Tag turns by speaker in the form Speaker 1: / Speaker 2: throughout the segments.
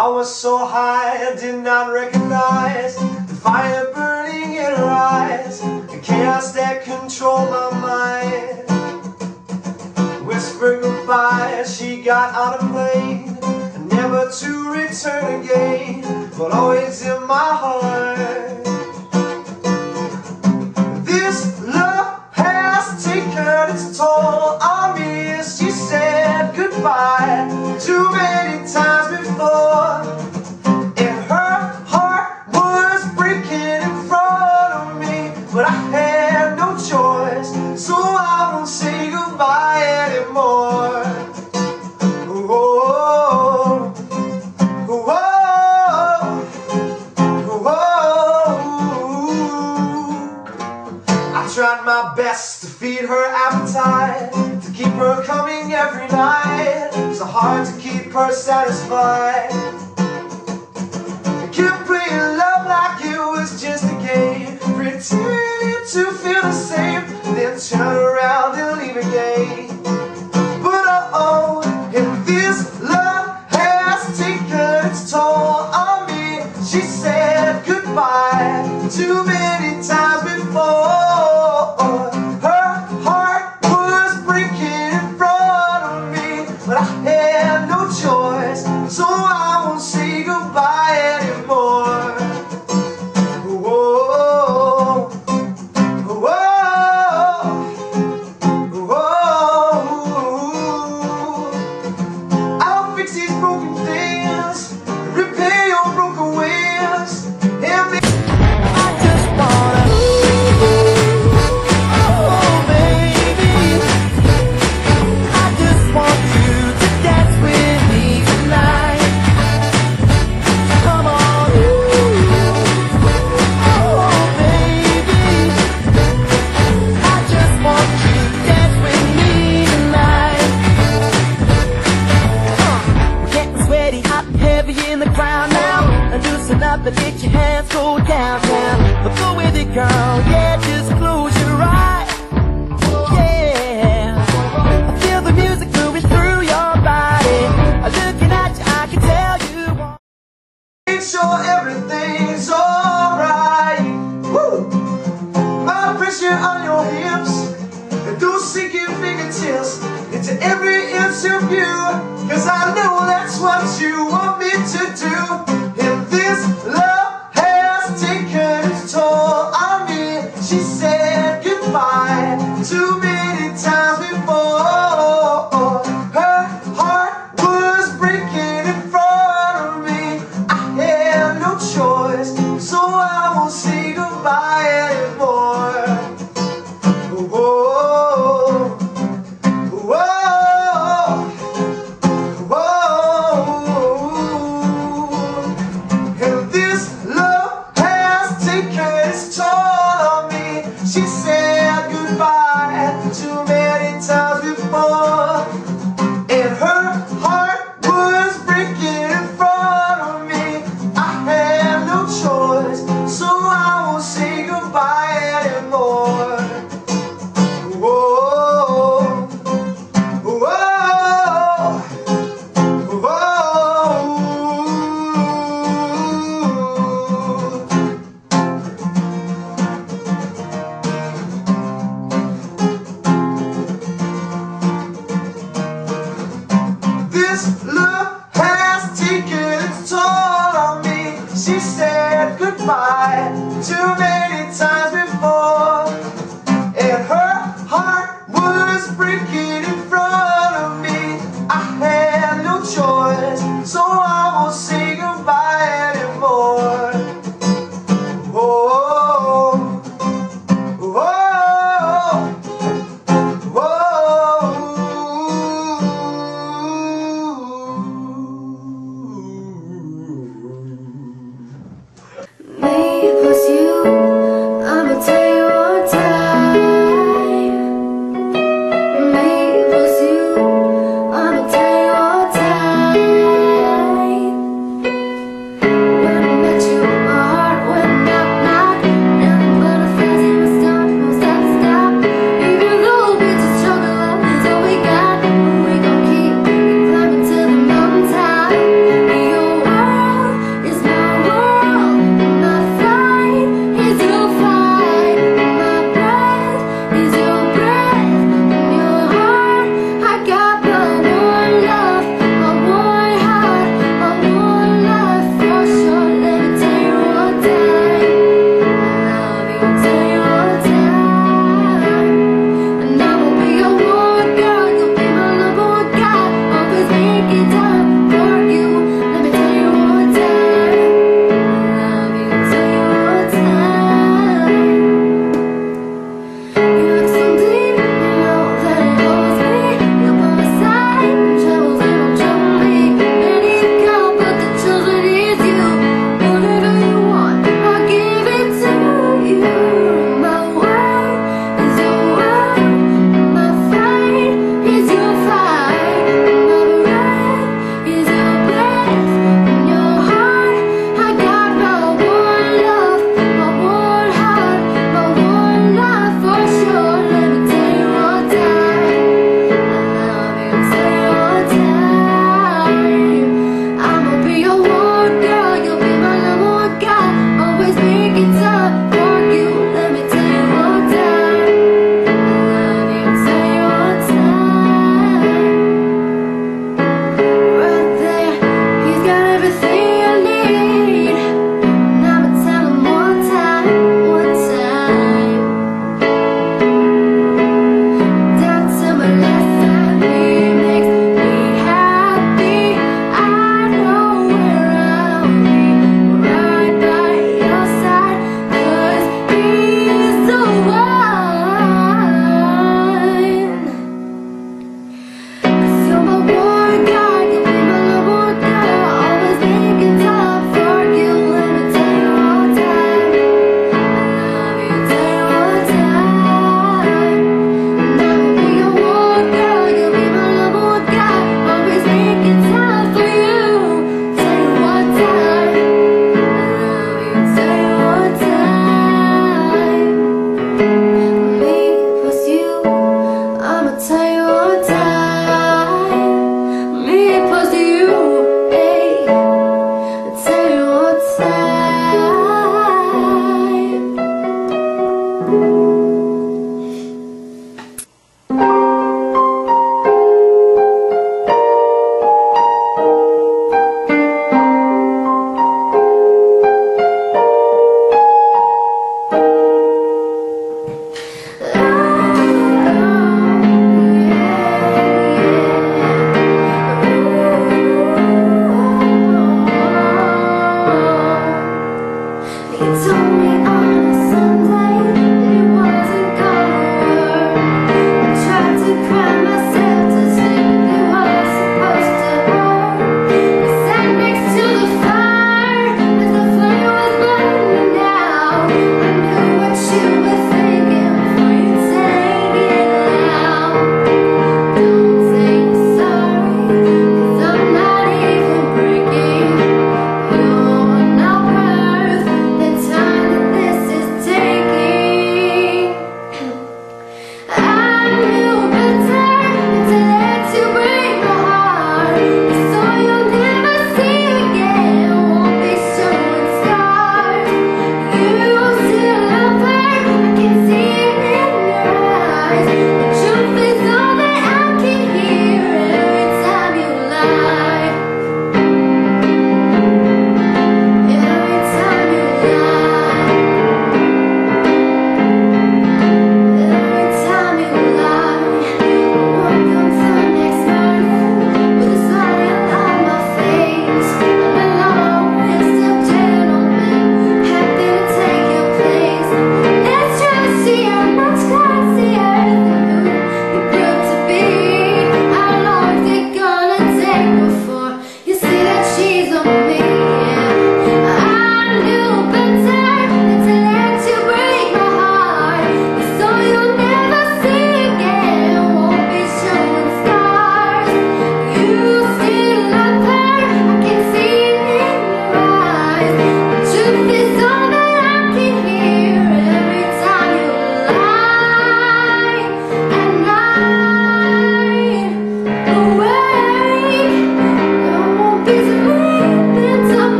Speaker 1: I was so high I did not recognize the fire burning in her eyes, the chaos that controlled my mind. Whisper goodbye as she got on a plane, never to return again, but always in my heart. feed her appetite To keep her coming every night. So hard to keep her satisfied. sure everything's alright. Woo! My pressure on your hips, the those sinking fingertips, into every inch of you, cause I know that's what you want me to do.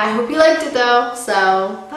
Speaker 1: I
Speaker 2: hope you liked it though. So.